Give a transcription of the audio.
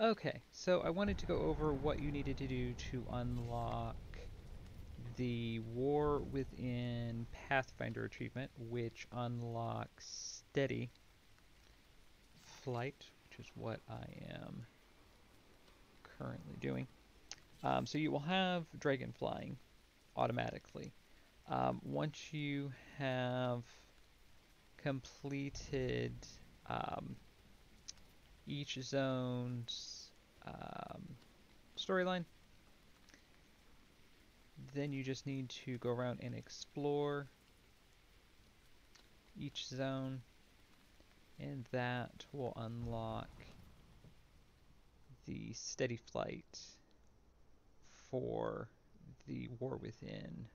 Okay, so I wanted to go over what you needed to do to unlock the War Within Pathfinder achievement, which unlocks Steady Flight, which is what I am currently doing. Um, so you will have Dragon Flying automatically. Um, once you have completed um, each zone's um, storyline. Then you just need to go around and explore each zone and that will unlock the steady flight for the War Within.